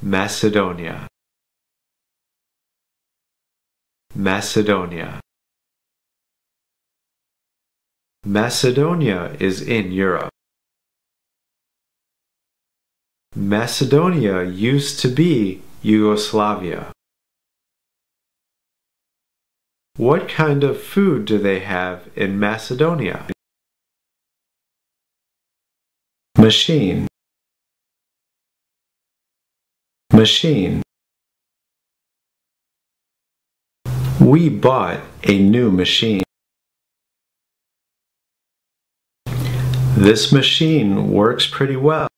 Macedonia Macedonia Macedonia is in Europe. Macedonia used to be Yugoslavia. What kind of food do they have in Macedonia? Machine Machine We bought a new machine. This machine works pretty well.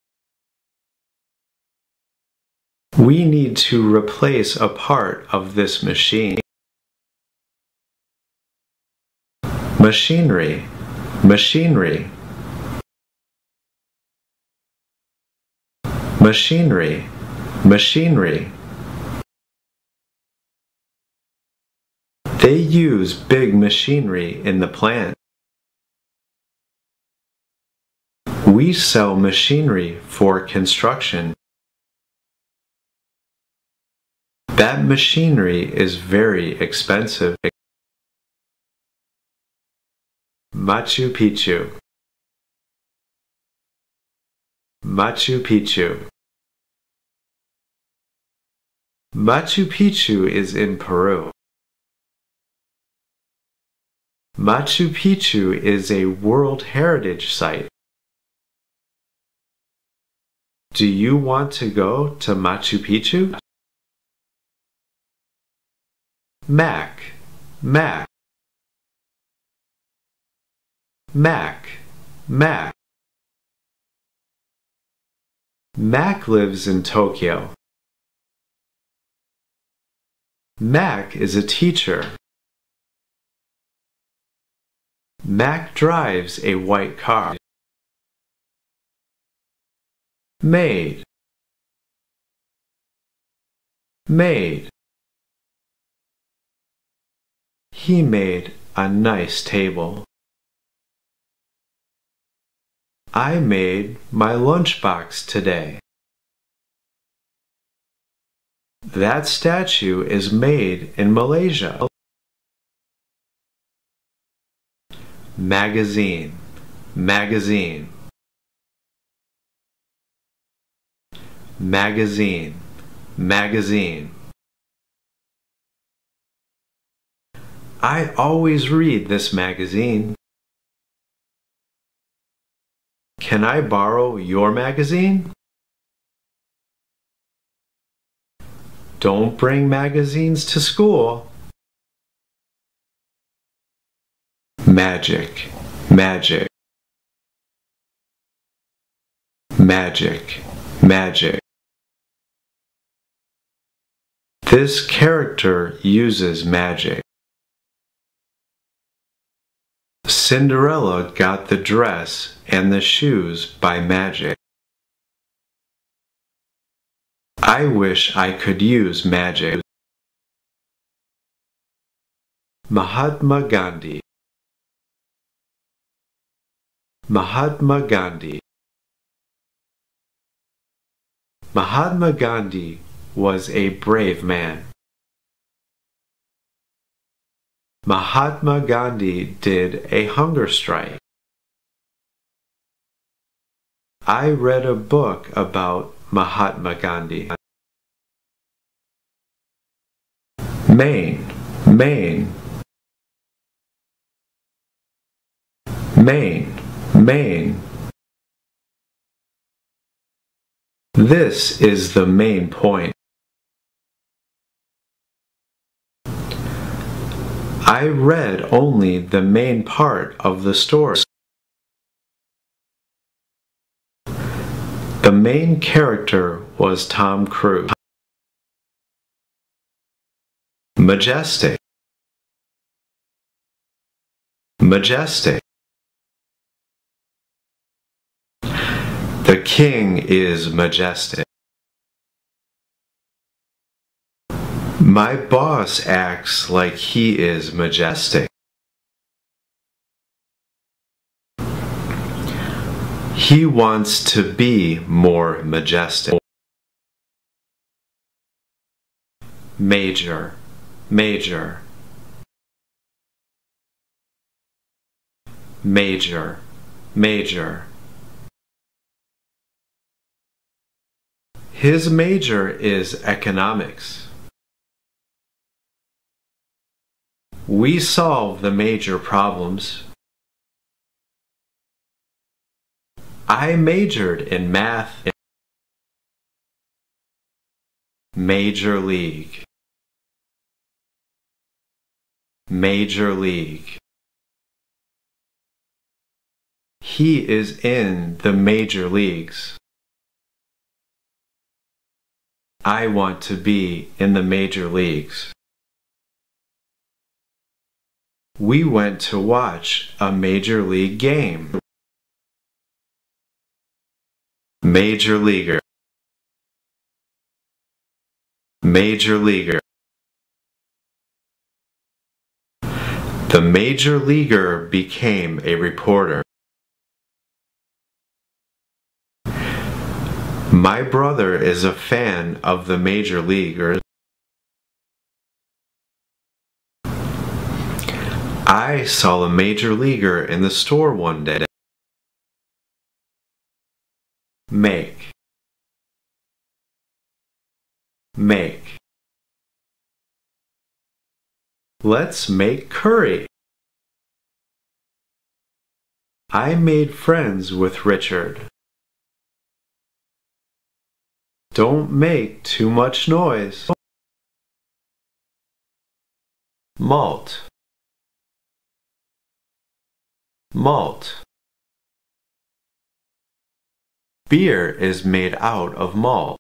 We need to replace a part of this machine. Machinery, machinery. Machinery, machinery. They use big machinery in the plant. We sell machinery for construction. That machinery is very expensive. Machu Picchu Machu Picchu Machu Picchu is in Peru. Machu Picchu is a World Heritage Site. Do you want to go to Machu Picchu? Mac, Mac, Mac, Mac. Mac lives in Tokyo. Mac is a teacher. Mac drives a white car. Made. Made. He made a nice table. I made my lunchbox today. That statue is made in Malaysia. Magazine, magazine. Magazine, magazine. I always read this magazine. Can I borrow your magazine? Don't bring magazines to school. Magic, magic. Magic, magic. This character uses magic. Cinderella got the dress and the shoes by magic. I wish I could use magic. Mahatma Gandhi Mahatma Gandhi Mahatma Gandhi was a brave man. Mahatma Gandhi did a hunger strike. I read a book about Mahatma Gandhi. Main, Main, Main, Main. This is the main point. I read only the main part of the story. Main character was Tom Cruise. Majestic. Majestic. The king is majestic. My boss acts like he is majestic. He wants to be more majestic. major, major, major, major. His major is economics. We solve the major problems. I majored in math. In Major League. Major League. He is in the major leagues. I want to be in the major leagues. We went to watch a major league game. Major leaguer. Major leaguer. The major leaguer became a reporter. My brother is a fan of the major leaguers. I saw a major leaguer in the store one day. Make. Make. Let's make curry. I made friends with Richard. Don't make too much noise. Malt. Malt. Beer is made out of malt.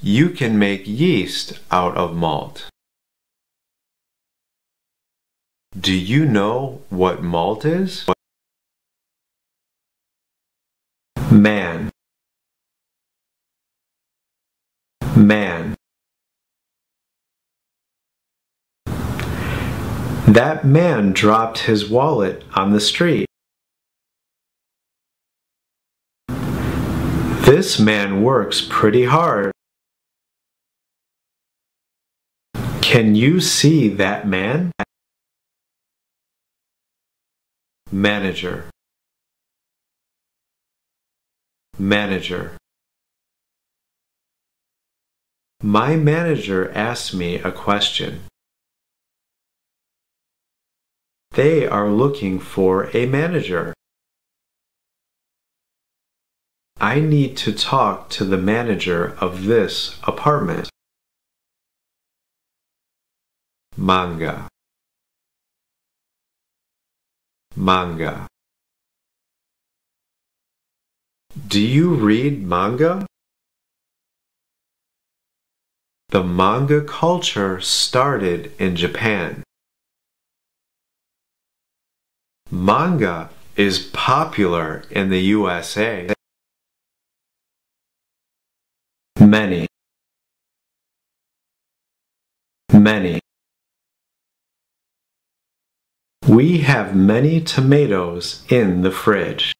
You can make yeast out of malt. Do you know what malt is? Man Man That man dropped his wallet on the street. This man works pretty hard. Can you see that man? Manager Manager My manager asked me a question. They are looking for a manager. I need to talk to the manager of this apartment. Manga Manga Do you read manga? The manga culture started in Japan. Manga is popular in the USA. Many. Many. We have many tomatoes in the fridge.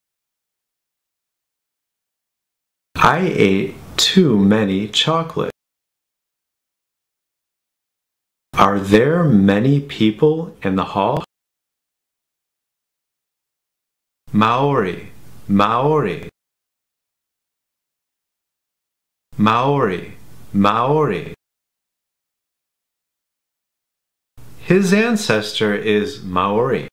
I ate too many chocolate. Are there many people in the hall? Maori, Maori. Maori, Maori. His ancestor is Maori.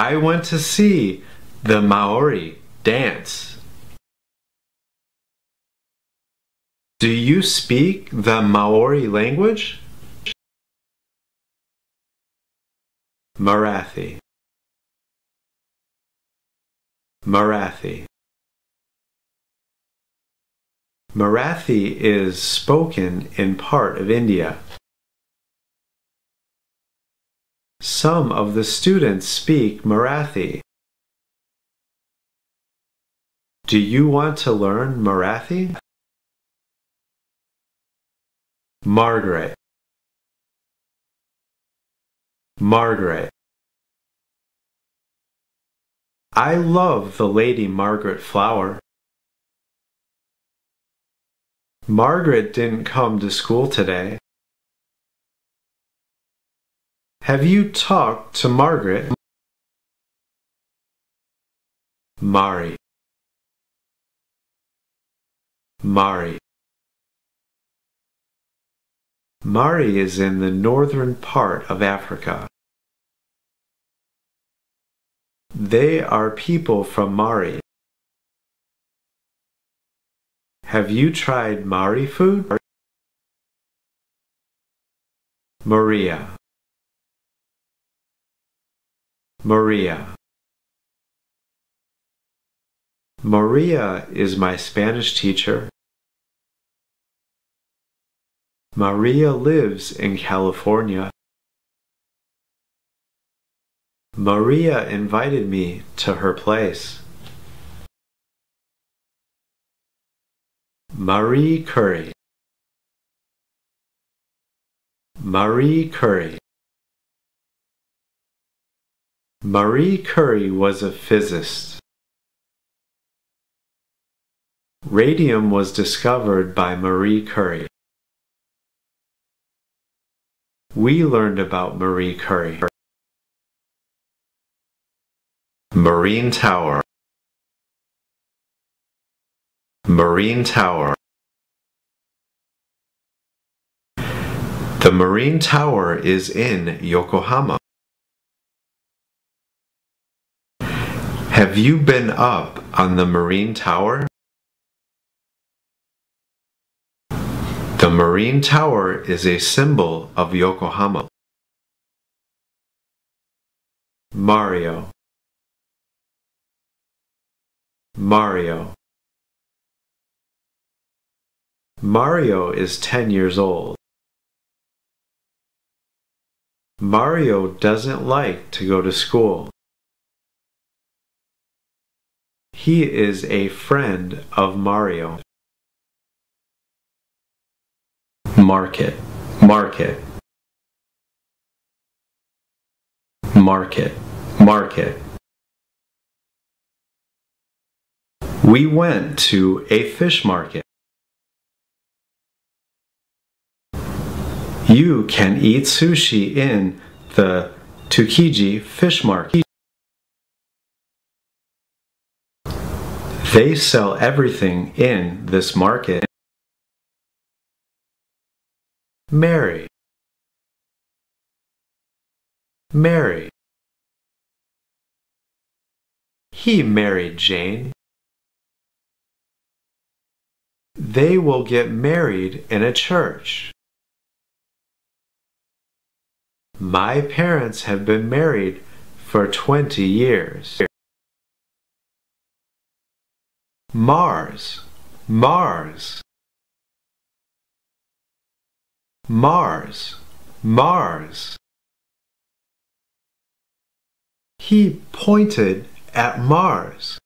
I went to see the Maori dance. Do you speak the Maori language? Marathi Marathi Marathi is spoken in part of India. Some of the students speak Marathi. Do you want to learn Marathi? Margaret Margaret I love the Lady Margaret flower. Margaret didn't come to school today. Have you talked to Margaret? Mali. Mali. Mali is in the northern part of Africa. They are people from Mali. Have you tried Mali food? Maria. Maria. Maria is my Spanish teacher. Maria lives in California. Maria invited me to her place. Marie Curie. Marie Curie. Marie Curie was a physicist. Radium was discovered by Marie Curie. We learned about Marie Curie. Marine Tower Marine Tower The Marine Tower is in Yokohama. Have you been up on the Marine Tower? The Marine Tower is a symbol of Yokohama. Mario Mario Mario is 10 years old. Mario doesn't like to go to school. He is a friend of Mario. Market, market, market, market. We went to a fish market. You can eat sushi in the Tsukiji fish market. They sell everything in this market. Marry. Marry. He married Jane. They will get married in a church. My parents have been married for 20 years. Mars, Mars. Mars, Mars. He pointed at Mars.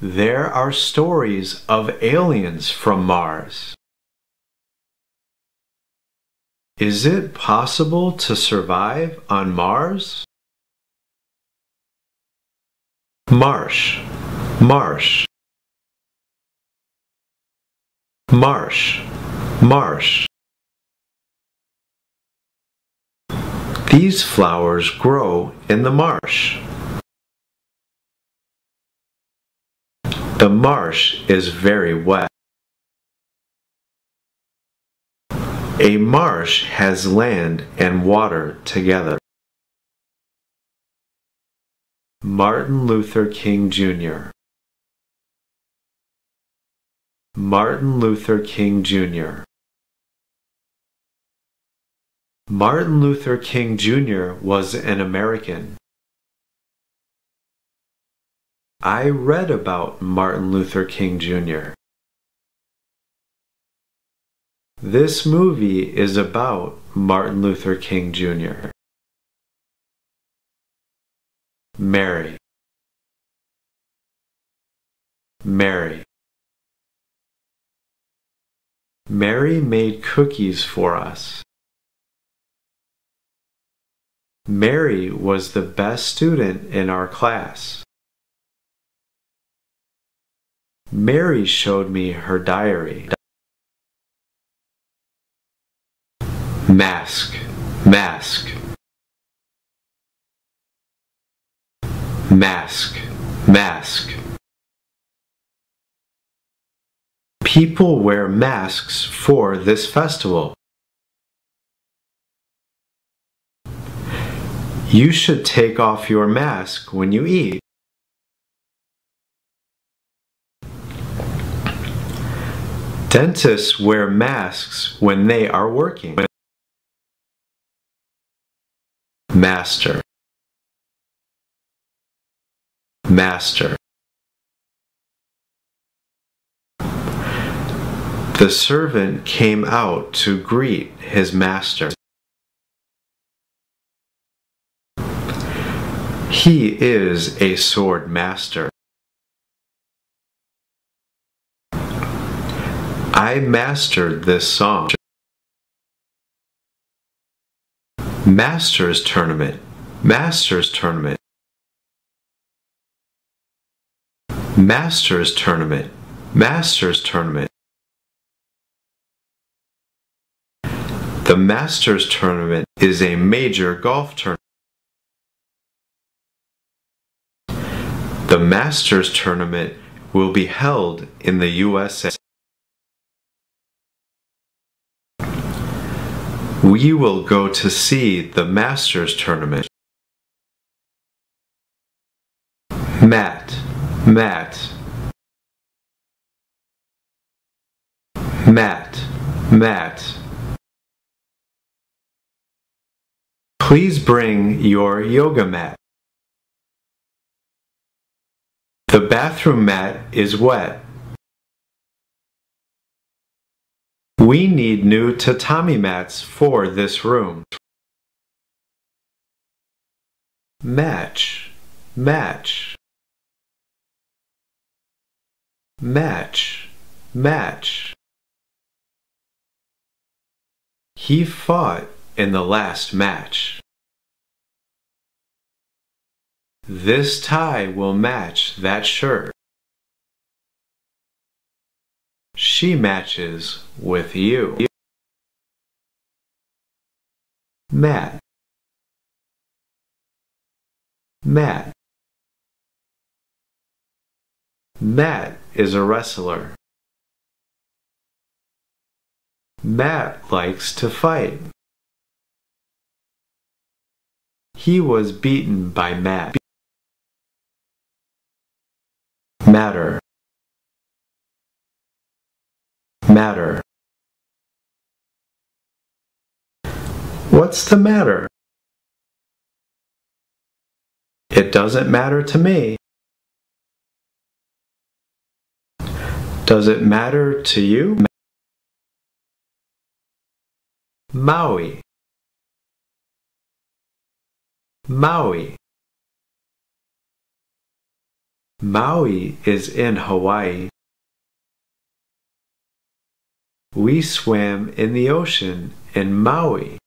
There are stories of aliens from Mars. Is it possible to survive on Mars? Marsh, marsh. Marsh, marsh. These flowers grow in the marsh. The marsh is very wet. A marsh has land and water together. Martin Luther King Jr. Martin Luther King Jr. Martin Luther King Jr. was an American. I read about Martin Luther King Jr. This movie is about Martin Luther King Jr. Mary Mary Mary made cookies for us. Mary was the best student in our class. Mary showed me her diary. Mask, mask. Mask, mask. People wear masks for this festival. You should take off your mask when you eat. Dentists wear masks when they are working. Master Master The servant came out to greet his master. He is a sword master. I mastered this song. Masters Tournament. Masters Tournament. Masters Tournament. Masters Tournament. The Masters Tournament is a major golf tournament. The Masters Tournament will be held in the USA. We will go to see the Masters Tournament. Mat, Mat, Mat, Mat. Please bring your yoga mat. The bathroom mat is wet. We need new tatami mats for this room. Match, match. Match, match. He fought in the last match. This tie will match that shirt. She matches with you. Matt. Matt. Matt is a wrestler. Matt likes to fight. He was beaten by Matt. Matter. Matter. What's the matter? It doesn't matter to me. Does it matter to you? Maui. Maui. Maui is in Hawaii. We swam in the ocean in Maui.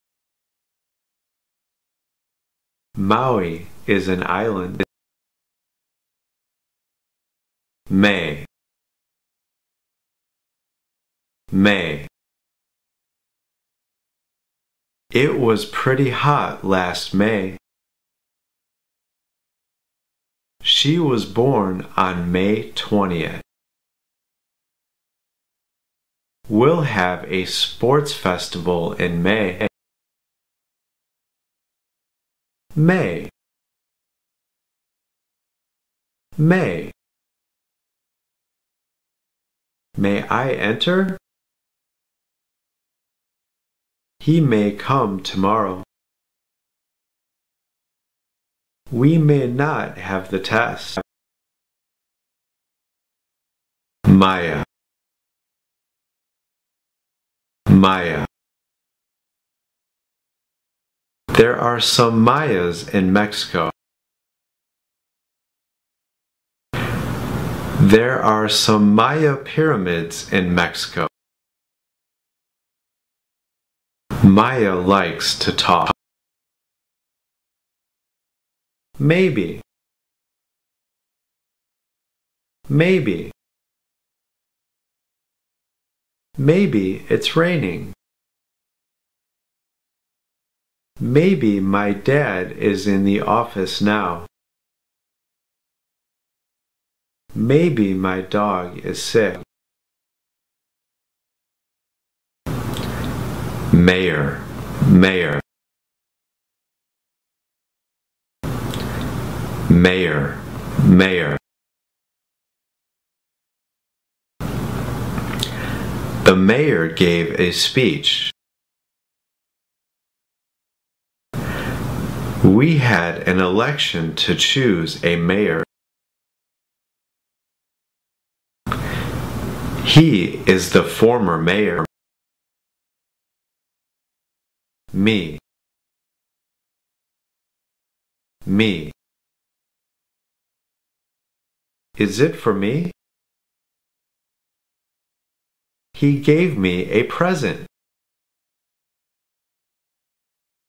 Maui is an island. May May It was pretty hot last May. She was born on May 20th. We'll have a sports festival in May. May. May. May I enter? He may come tomorrow. We may not have the test. Maya Maya. There are some Mayas in Mexico. There are some Maya pyramids in Mexico. Maya likes to talk. Maybe. Maybe. Maybe it's raining. Maybe my dad is in the office now. Maybe my dog is sick. Mayor, mayor. Mayor, mayor. The mayor gave a speech. We had an election to choose a mayor. He is the former mayor. Me. Me. Is it for me? He gave me a present.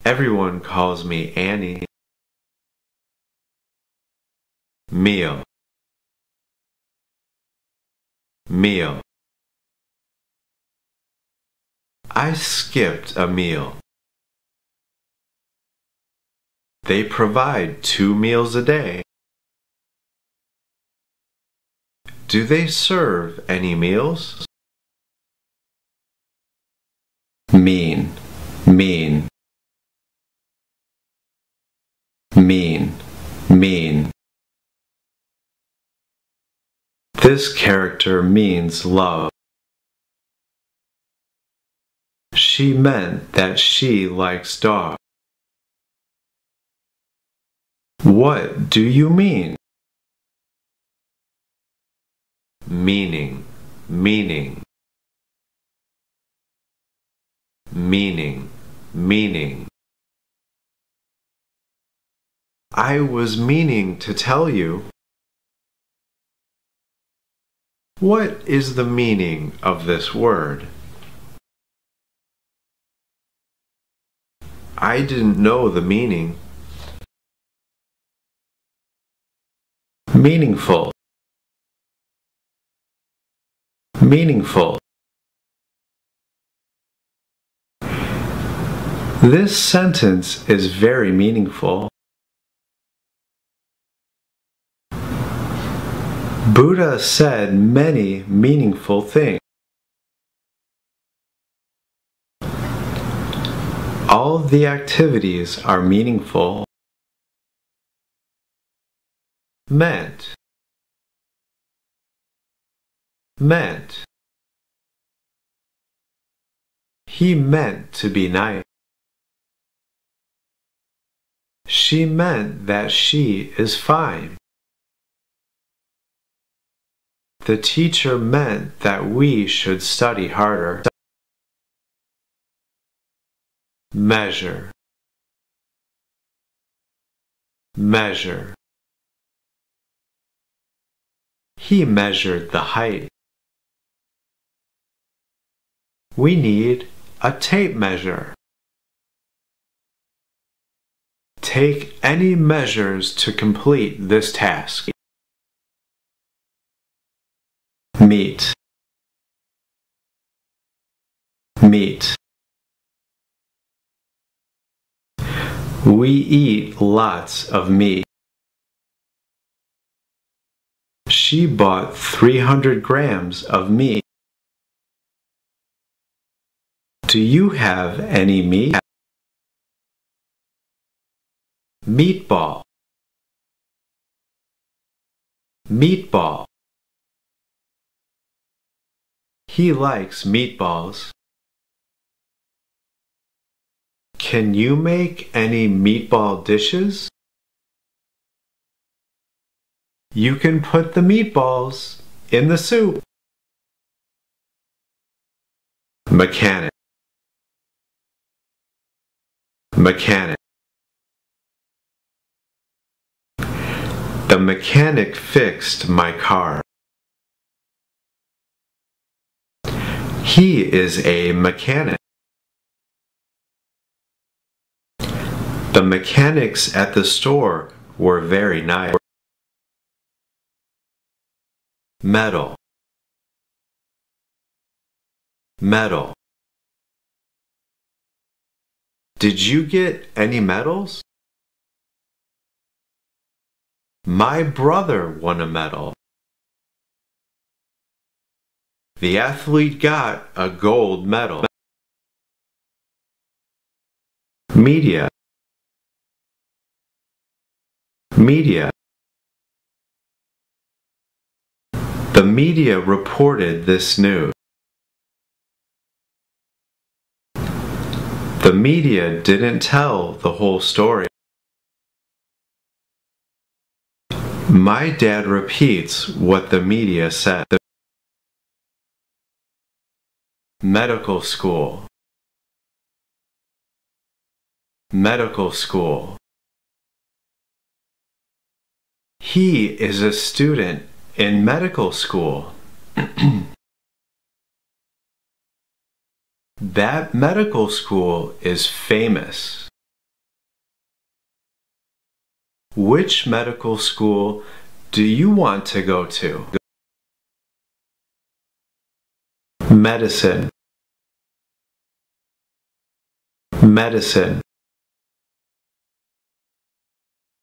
Everyone calls me Annie. Meal. Meal. I skipped a meal. They provide two meals a day. Do they serve any meals? Mean, mean. Mean, mean. This character means love. She meant that she likes dogs. What do you mean? Meaning, meaning. Meaning, meaning. I was meaning to tell you. What is the meaning of this word? I didn't know the meaning. Meaningful. Meaningful. This sentence is very meaningful. Buddha said many meaningful things. All the activities are meaningful. Meant. Meant. He meant to be nice. She meant that she is fine. The teacher meant that we should study harder. Measure. Measure. He measured the height. We need a tape measure. Take any measures to complete this task. meat meat we eat lots of meat. She bought 300 grams of meat. Do you have any meat meatball meatball he likes meatballs. Can you make any meatball dishes? You can put the meatballs in the soup. Mechanic Mechanic The mechanic fixed my car. He is a mechanic. The mechanics at the store were very nice. Metal Medal. Did you get any medals? My brother won a medal. The athlete got a gold medal. Media. Media. The media reported this news. The media didn't tell the whole story. My dad repeats what the media said. Medical school. Medical school. He is a student in medical school. that medical school is famous. Which medical school do you want to go to? Medicine. Medicine.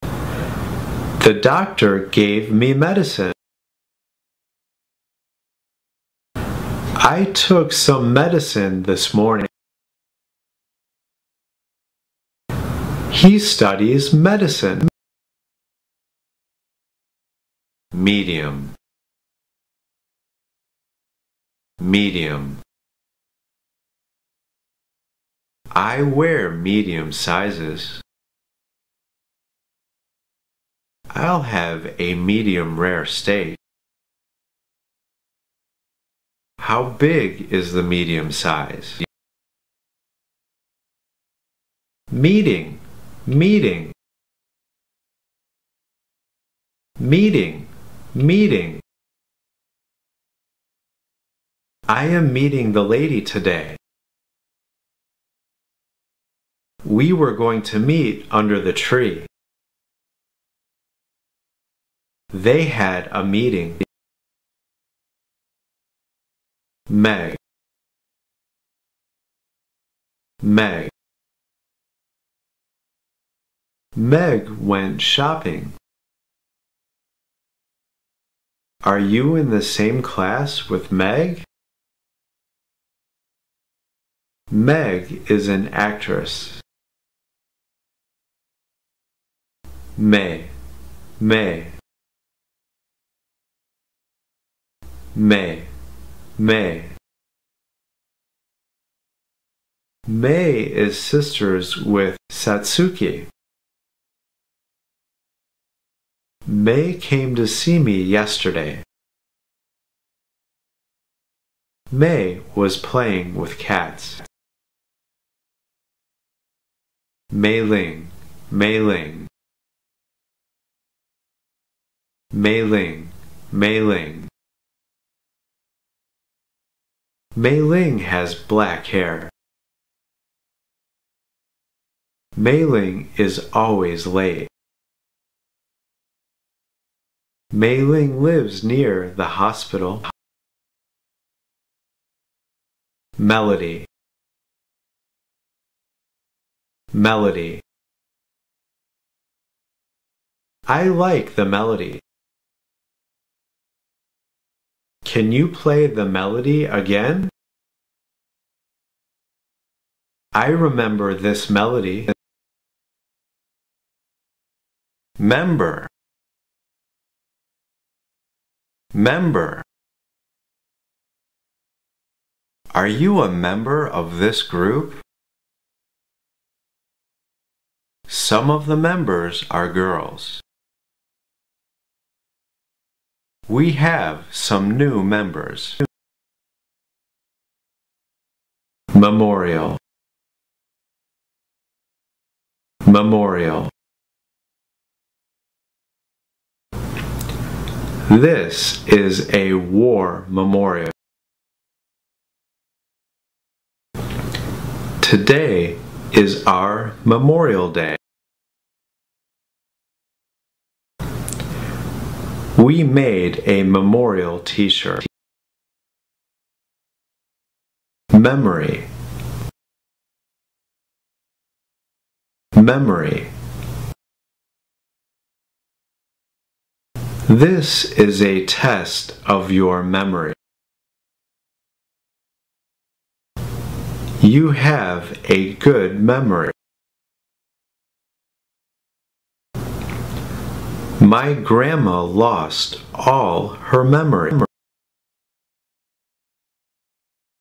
The doctor gave me medicine. I took some medicine this morning. He studies medicine. Medium. Medium. I wear medium sizes. I'll have a medium rare steak. How big is the medium size? Meeting, meeting. Meeting, meeting. I am meeting the lady today. We were going to meet under the tree. They had a meeting. Meg Meg Meg went shopping. Are you in the same class with Meg? Meg is an actress. May, May, May. May. May is sisters with Satsuki. May came to see me yesterday. May was playing with cats. Mei Ling, Mei Ling. Mei Ling, Mei Ling. Mei Ling has black hair. Mei Ling is always late. Mei Ling lives near the hospital. Melody Melody I like the melody. Can you play the melody again? I remember this melody. Member Member Are you a member of this group? Some of the members are girls. We have some new members. Memorial Memorial This is a war memorial. Today is our Memorial Day. We made a memorial t-shirt. memory, memory. This is a test of your memory. You have a good memory. My grandma lost all her memory.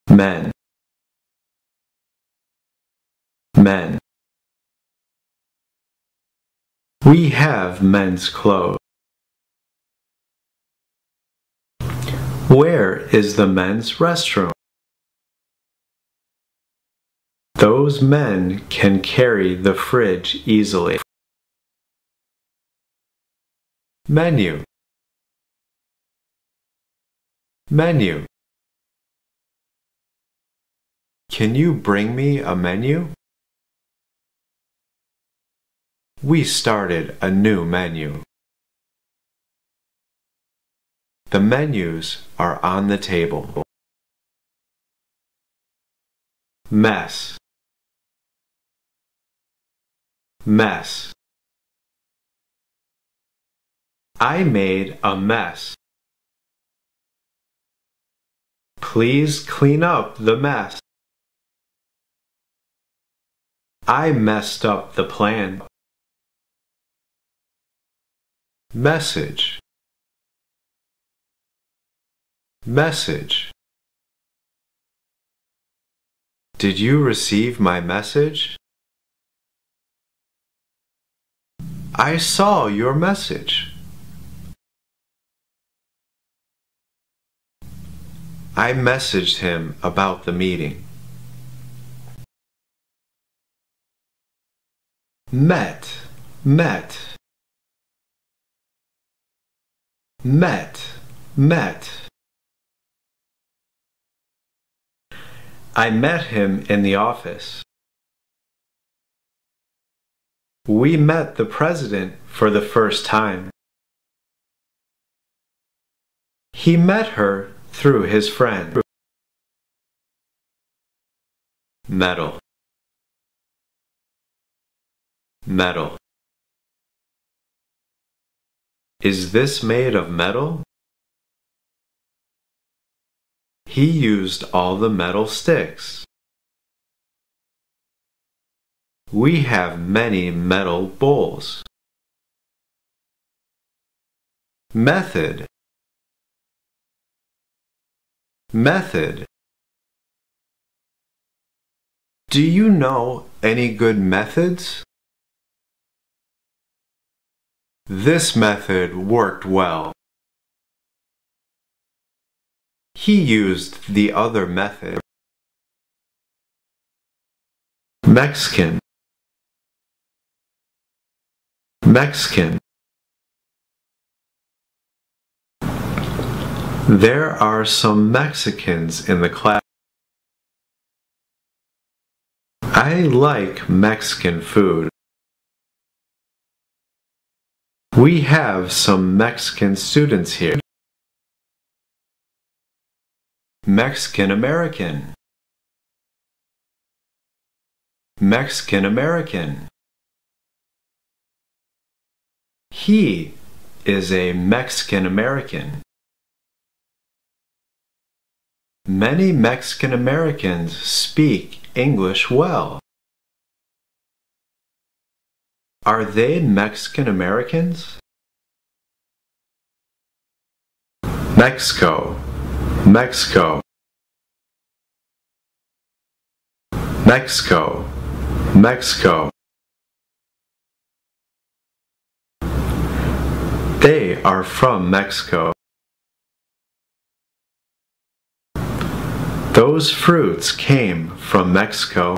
Men. Men. We have men's clothes. Where is the men's restroom? Those men can carry the fridge easily. Menu Menu Can you bring me a menu? We started a new menu. The menus are on the table. Mess Mess I made a mess. Please clean up the mess. I messed up the plan. Message Message Did you receive my message? I saw your message. I messaged him about the meeting. Met, met. Met, met. I met him in the office. We met the president for the first time. He met her through his friend. Metal. Metal. Is this made of metal? He used all the metal sticks. We have many metal bowls. Method Method Do you know any good methods? This method worked well. He used the other method. Mexican Mexican There are some Mexicans in the class. I like Mexican food. We have some Mexican students here. Mexican American Mexican American He is a Mexican American. Many Mexican Americans speak English well. Are they Mexican Americans? Mexico, Mexico, Mexico, Mexico. They are from Mexico. Those fruits came from Mexico.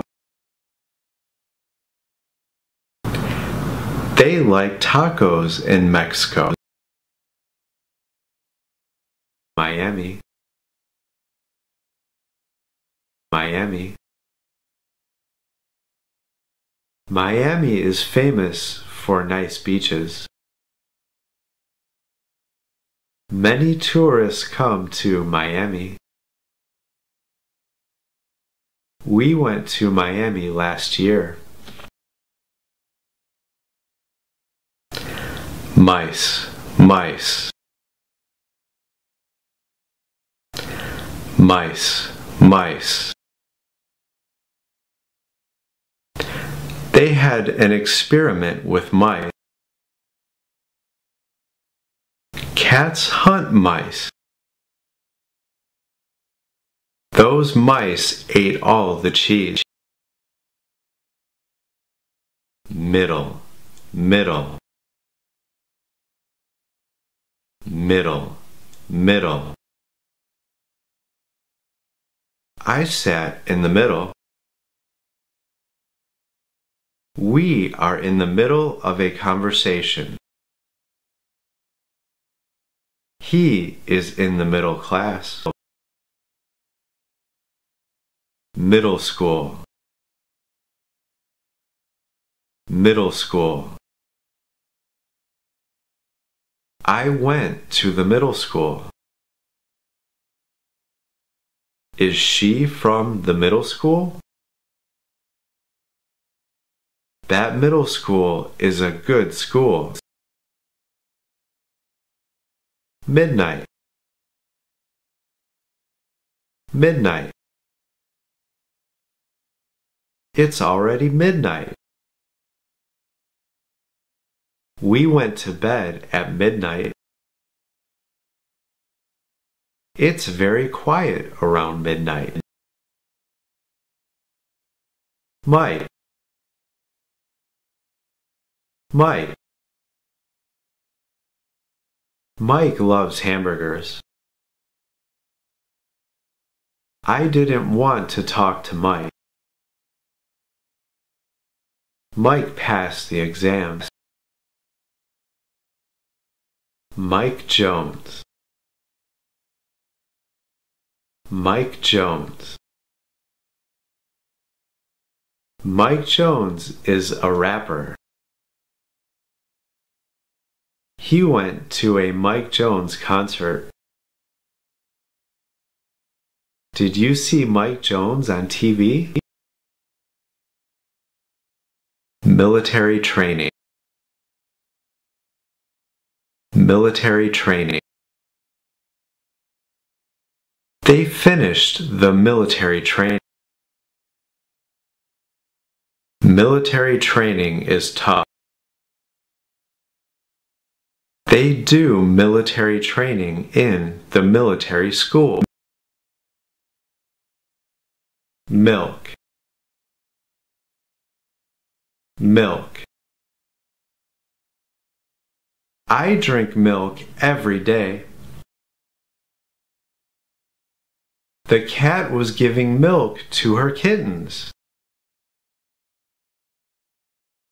They like tacos in Mexico. Miami. Miami. Miami is famous for nice beaches. Many tourists come to Miami. We went to Miami last year. Mice, mice. Mice, mice. They had an experiment with mice. Cats hunt mice. Those mice ate all the cheese. Middle, middle, middle, middle. I sat in the middle. We are in the middle of a conversation. He is in the middle class. Middle school. Middle school. I went to the middle school. Is she from the middle school? That middle school is a good school. Midnight. Midnight. It's already midnight. We went to bed at midnight. It's very quiet around midnight. Mike. Mike. Mike loves hamburgers. I didn't want to talk to Mike. Mike passed the exams. Mike Jones. Mike Jones. Mike Jones is a rapper. He went to a Mike Jones concert. Did you see Mike Jones on TV? Military training. Military training. They finished the military training. Military training is tough. They do military training in the military school. Milk Milk. I drink milk every day. The cat was giving milk to her kittens.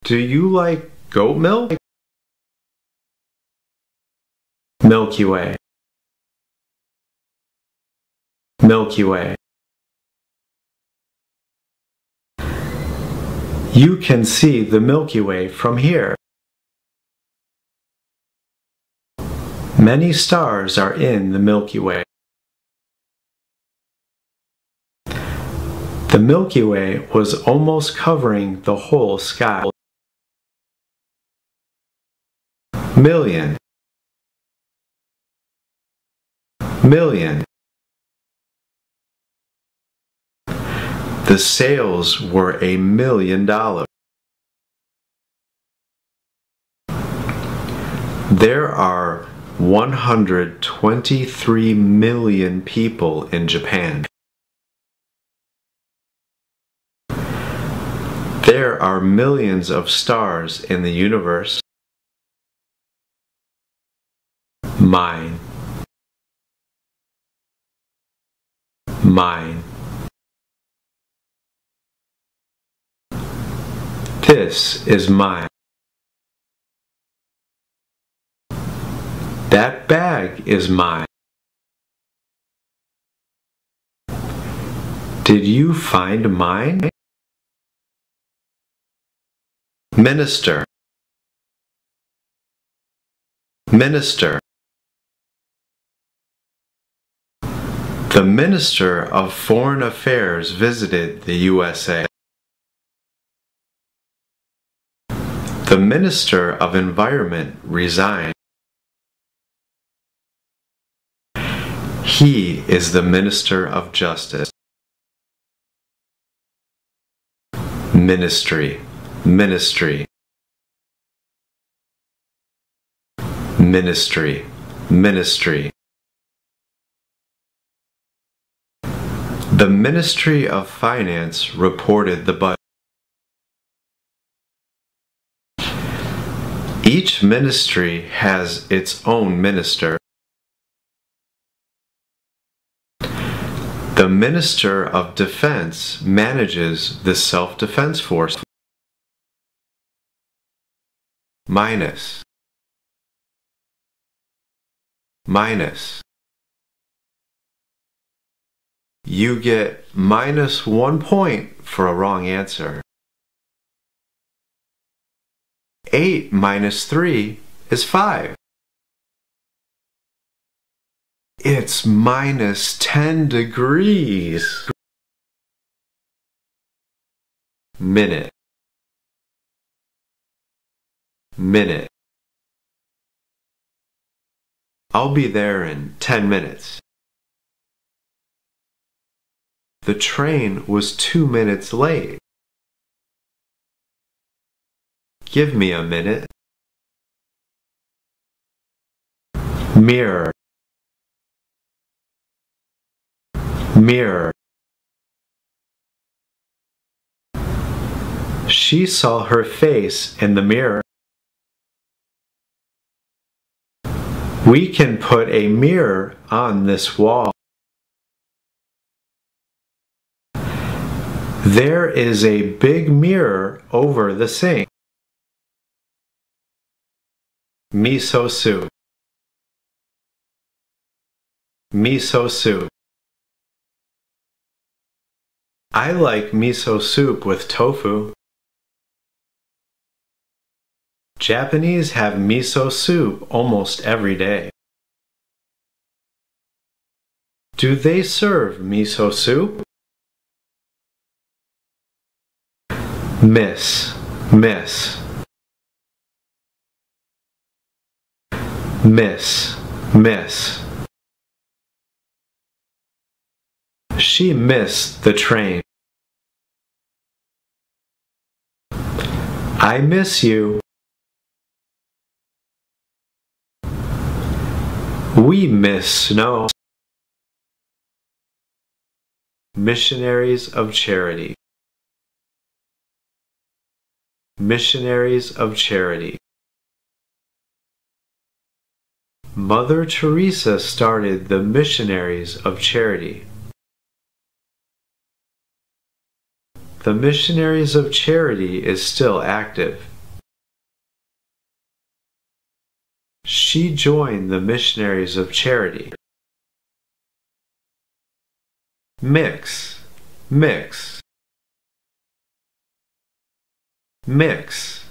Do you like goat milk? Milky Way. Milky Way. You can see the Milky Way from here. Many stars are in the Milky Way. The Milky Way was almost covering the whole sky. Million Million The sales were a million dollars. There are 123 million people in Japan. There are millions of stars in the universe. Mine. Mine. This is mine. That bag is mine. Did you find mine? Minister. Minister. The Minister of Foreign Affairs visited the USA. The Minister of Environment resigned. He is the Minister of Justice. Ministry, ministry, ministry, ministry. The Ministry of Finance reported the budget. Each ministry has its own minister. The Minister of Defense manages the self-defense force. Minus. Minus. You get minus one point for a wrong answer. 8 minus 3 is 5. It's minus 10 degrees. Minute. Minute. I'll be there in 10 minutes. The train was two minutes late. Give me a minute. Mirror. Mirror. She saw her face in the mirror. We can put a mirror on this wall. There is a big mirror over the sink. Miso soup. Miso soup. I like miso soup with tofu. Japanese have miso soup almost every day. Do they serve miso soup? Miss, miss. Miss, miss. She missed the train. I miss you. We miss snow. Missionaries of Charity. Missionaries of Charity. Mother Teresa started the Missionaries of Charity. The Missionaries of Charity is still active. She joined the Missionaries of Charity. Mix, mix, mix,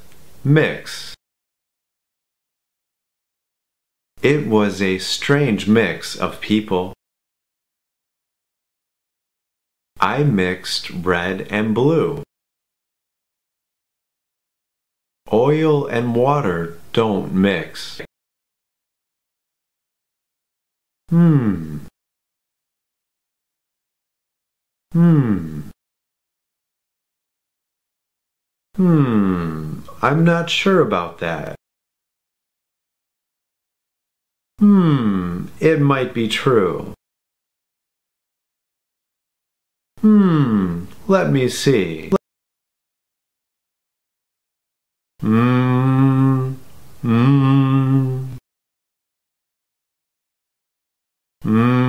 mix. It was a strange mix of people. I mixed red and blue. Oil and water don't mix. Hmm. Hmm. Hmm. I'm not sure about that. Hmm, it might be true. Hmm, let me see. Hmm, hmm. Hmm,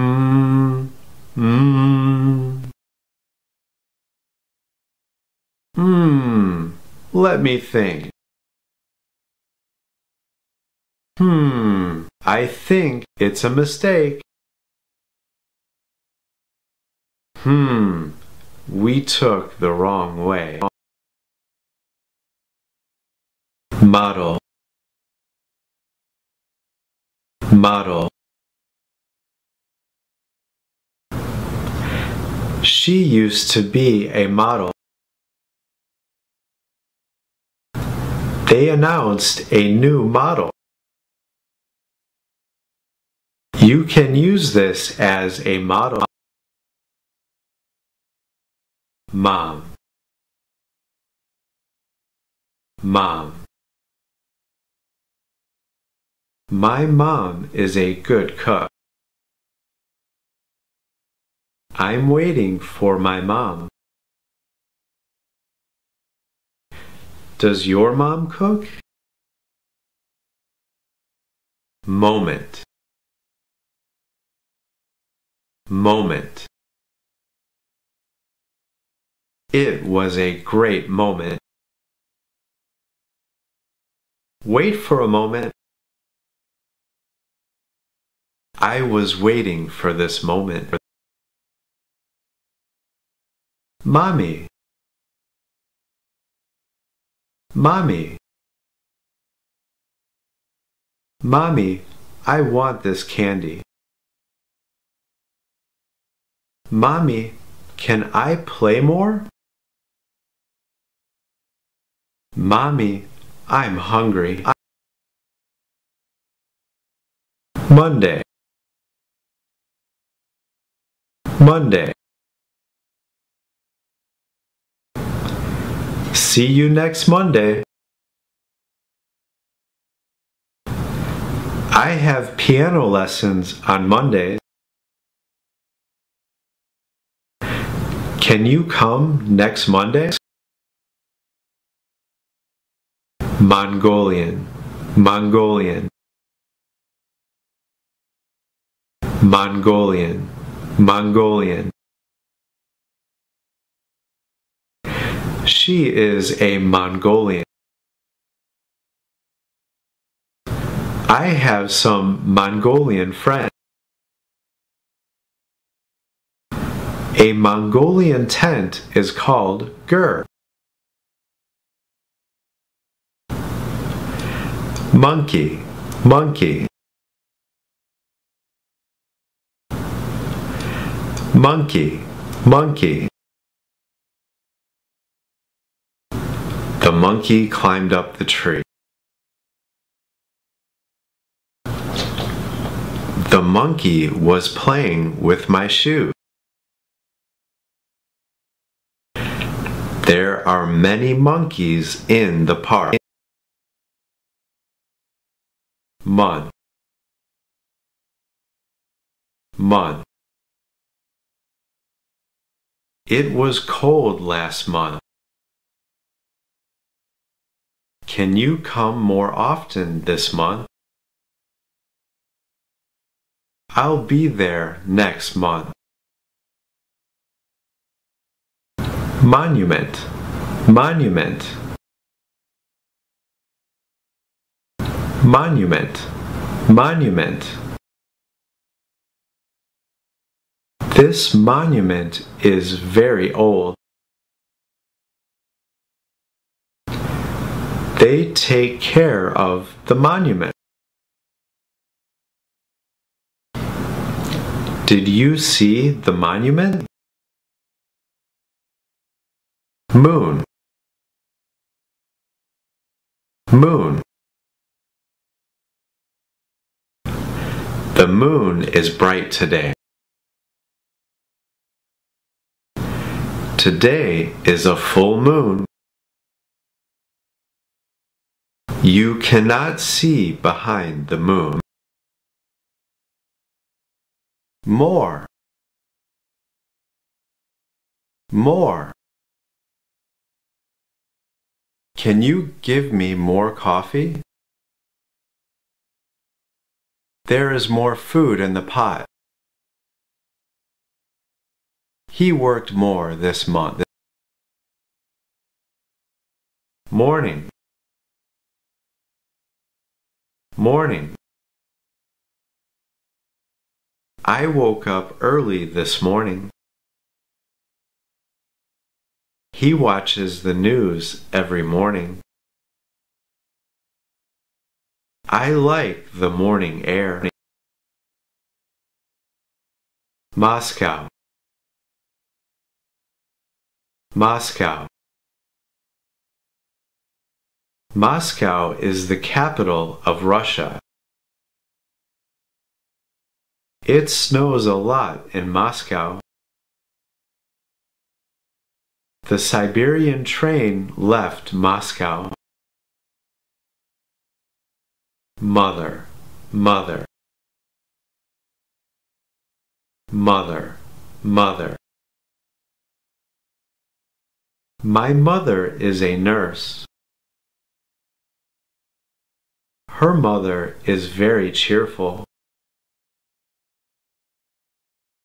let me think. Hmm, I think it's a mistake. Hmm, we took the wrong way. Model Model She used to be a model. They announced a new model. You can use this as a model. Mom. Mom. My mom is a good cook. I'm waiting for my mom. Does your mom cook? Moment. Moment. It was a great moment. Wait for a moment. I was waiting for this moment. Mommy. Mommy. Mommy, I want this candy. Mommy, can I play more? Mommy, I'm hungry. Monday. Monday. See you next Monday. I have piano lessons on Mondays. Can you come next Monday? Mongolian, Mongolian, Mongolian, Mongolian. She is a Mongolian. I have some Mongolian friends. A Mongolian tent is called ger. Monkey, monkey. Monkey, monkey. The monkey climbed up the tree. The monkey was playing with my shoe. There are many monkeys in the park. Month. Month. It was cold last month. Can you come more often this month? I'll be there next month. Monument, monument. Monument, monument. This monument is very old. They take care of the monument. Did you see the monument? Moon. Moon. The moon is bright today. Today is a full moon. You cannot see behind the moon. More. More. Can you give me more coffee? There is more food in the pot. He worked more this month. Morning. Morning. I woke up early this morning. He watches the news every morning. I like the morning air. Moscow. Moscow. Moscow is the capital of Russia. It snows a lot in Moscow. The Siberian train left Moscow. Mother, mother, mother, mother. My mother is a nurse. Her mother is very cheerful.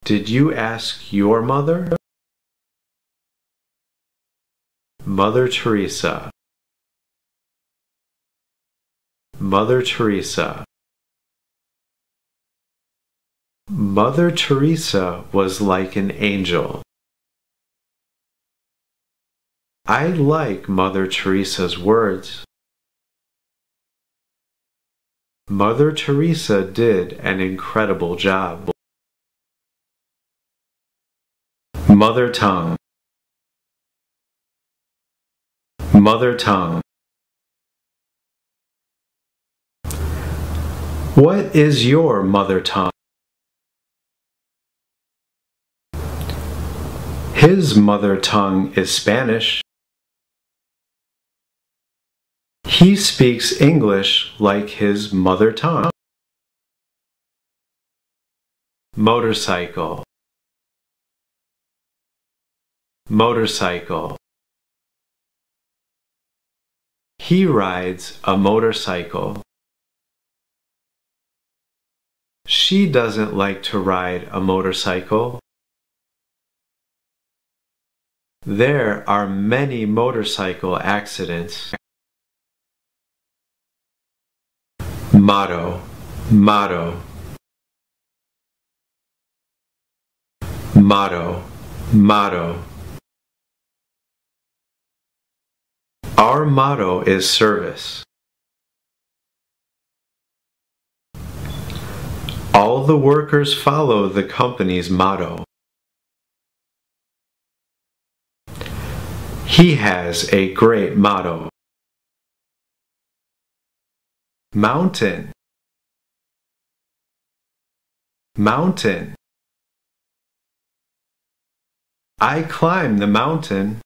Did you ask your mother? Mother Teresa Mother Teresa Mother Teresa was like an angel. I like Mother Teresa's words. Mother Teresa did an incredible job. Mother tongue Mother tongue What is your mother tongue? His mother tongue is Spanish. He speaks English like his mother tongue. Motorcycle Motorcycle He rides a motorcycle. She doesn't like to ride a motorcycle. There are many motorcycle accidents. Motto, motto, motto, motto. Our motto is service. All the workers follow the company's motto. He has a great motto. Mountain Mountain I climb the mountain.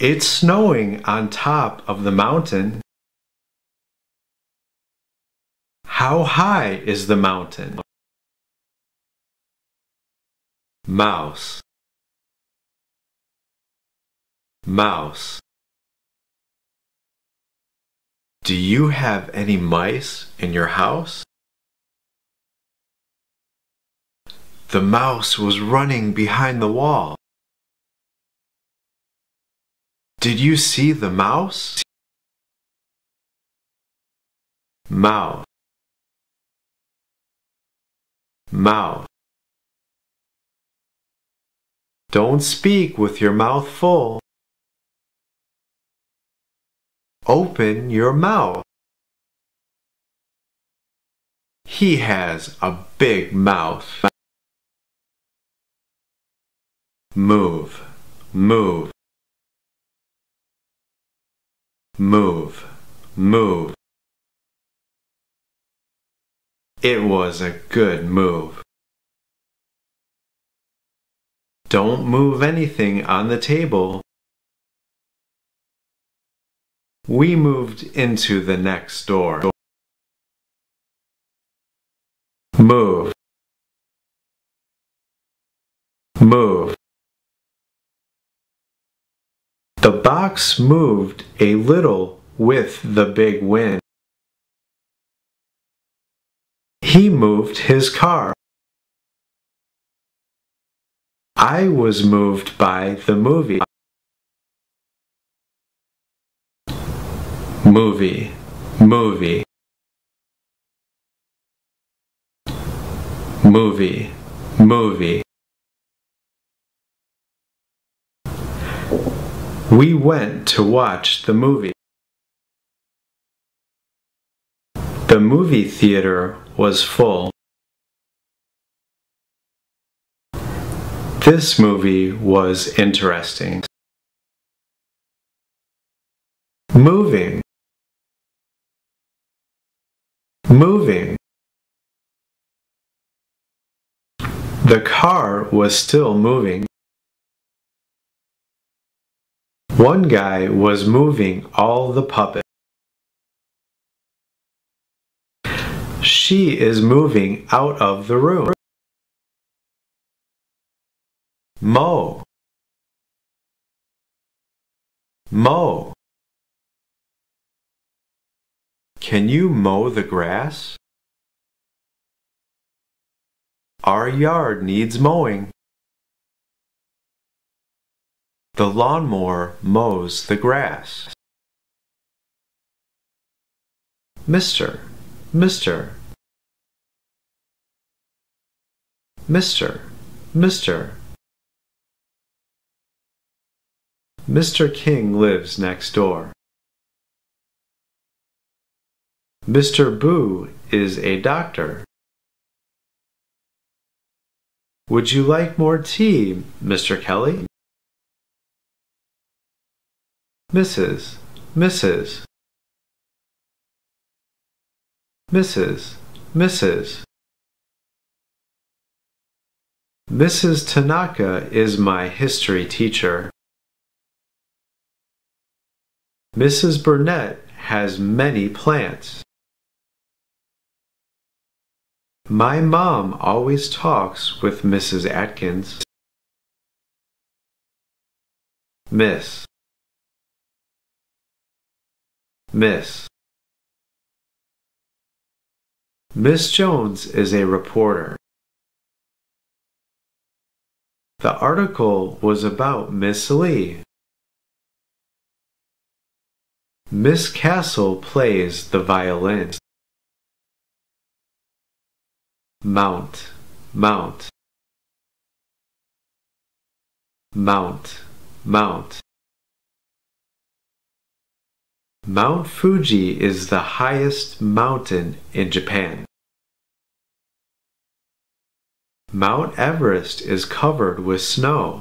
It's snowing on top of the mountain. How high is the mountain? Mouse Mouse Do you have any mice in your house? The mouse was running behind the wall. Did you see the mouse? Mouth Mouth Don't speak with your mouth full. Open your mouth. He has a big mouth. Move, move. Move, move. It was a good move. Don't move anything on the table. We moved into the next door. Move. Move. The box moved a little with the big wind. He moved his car. I was moved by the movie. Movie, movie. Movie, movie. We went to watch the movie. The movie theater was full. This movie was interesting. Moving. Moving. The car was still moving. One guy was moving all the puppets. She is moving out of the room. Mo. Mow. Can you mow the grass? Our yard needs mowing. The lawnmower mows the grass. Mister, Mister, Mister, Mister. Mr. King lives next door. Mr. Boo is a doctor. Would you like more tea, Mr. Kelly? Mrs. Mrs. Mrs. Mrs. Mrs. Tanaka is my history teacher. Mrs. Burnett has many plants. My mom always talks with Mrs. Atkins. Miss. Miss. Miss Jones is a reporter. The article was about Miss Lee. Miss Castle plays the violin. Mount, mount. Mount, mount. Mount Fuji is the highest mountain in Japan. Mount Everest is covered with snow.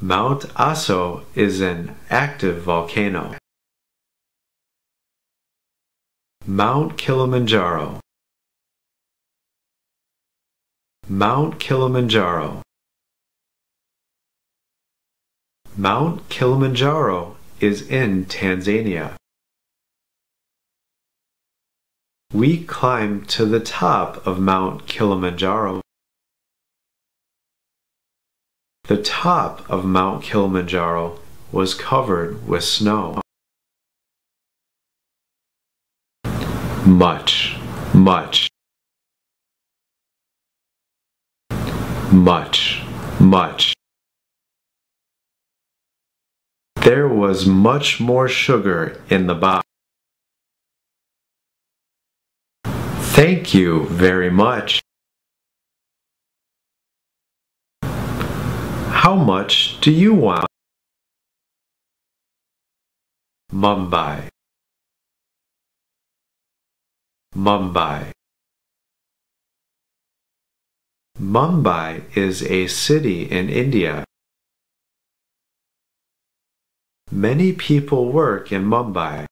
Mount Aso is an active volcano. Mount Kilimanjaro Mount Kilimanjaro Mount Kilimanjaro is in Tanzania. We climbed to the top of Mount Kilimanjaro. The top of Mount Kilimanjaro was covered with snow. Much, much, much, much. There was much more sugar in the box. Thank you very much. How much do you want? Mumbai Mumbai Mumbai is a city in India. Many people work in Mumbai.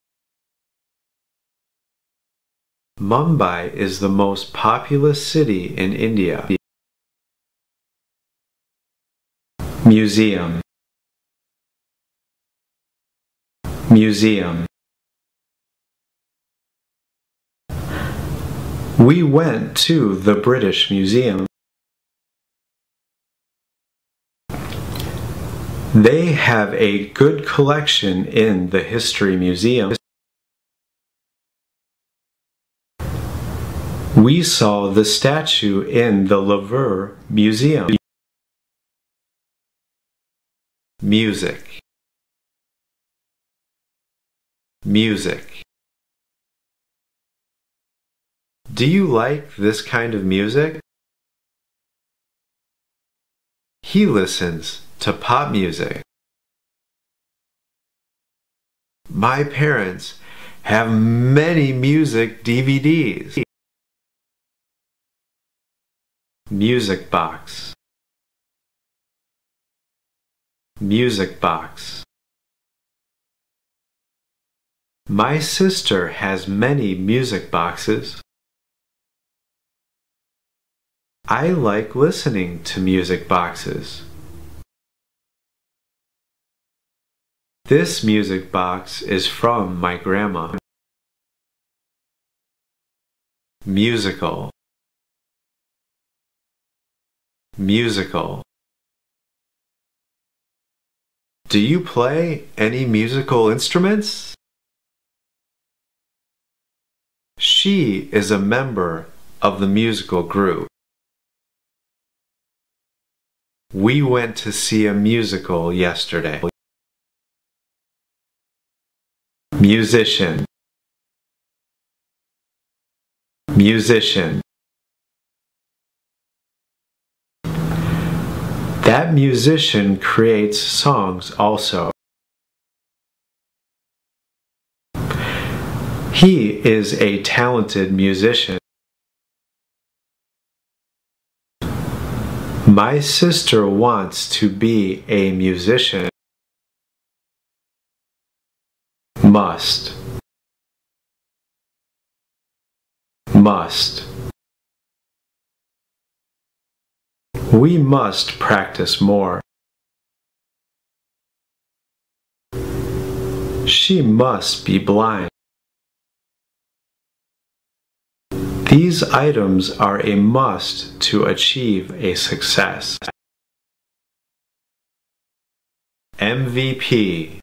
Mumbai is the most populous city in India. Museum Museum We went to the British Museum. They have a good collection in the History Museum. We saw the statue in the Louvre Museum. Music Music Do you like this kind of music? He listens to pop music. My parents have many music DVDs. Music box. Music box. My sister has many music boxes. I like listening to music boxes. This music box is from my grandma. Musical. Musical. Do you play any musical instruments? She is a member of the musical group. We went to see a musical yesterday. Musician. Musician. That musician creates songs also. He is a talented musician. My sister wants to be a musician. Must. Must. We must practice more. She must be blind. These items are a must to achieve a success. MVP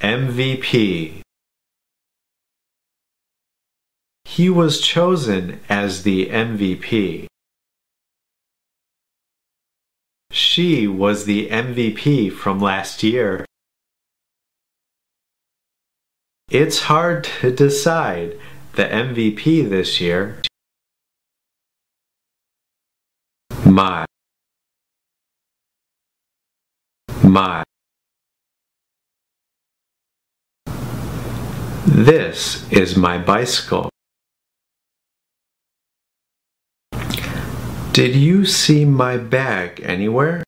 MVP He was chosen as the MVP. She was the MVP from last year. It's hard to decide the MVP this year. My. My. This is my bicycle. Did you see my bag anywhere?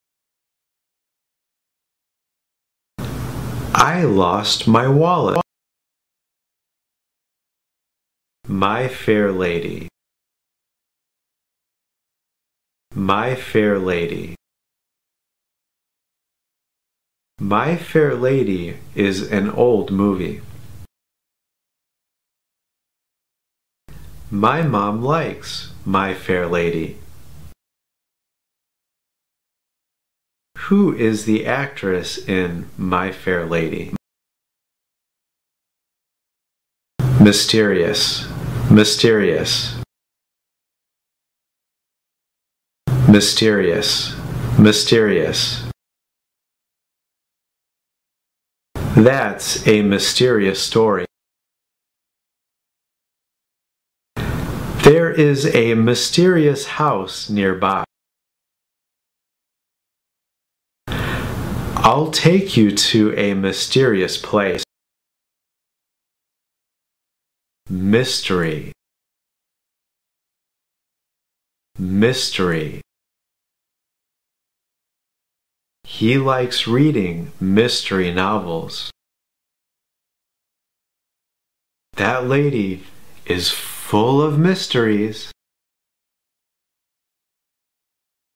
I lost my wallet. My fair lady. My fair lady. My Fair Lady is an old movie. My mom likes My Fair Lady. Who is the actress in My Fair Lady? Mysterious, mysterious, mysterious, mysterious. That's a mysterious story. There is a mysterious house nearby. I'll take you to a mysterious place. Mystery. Mystery. He likes reading mystery novels. That lady is full of mysteries.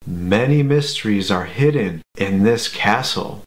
Many mysteries are hidden in this castle.